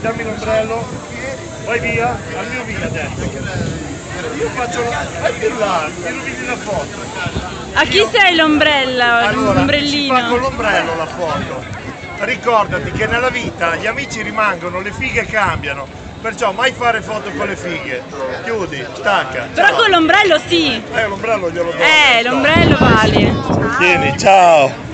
dammi l'ombrello, vai via, al mio via adesso. Io faccio la... vai più là, mi rovini la foto. A chi sei l'ombrella? Allora, si fa con l'ombrello la foto. Ricordati che nella vita gli amici rimangono, le fighe cambiano. Perciò mai fare foto con le fighe. Chiudi, stacca. Però ciao. con l'ombrello sì. Eh, l'ombrello glielo do. Eh, l'ombrello vale. Tieni, ciao.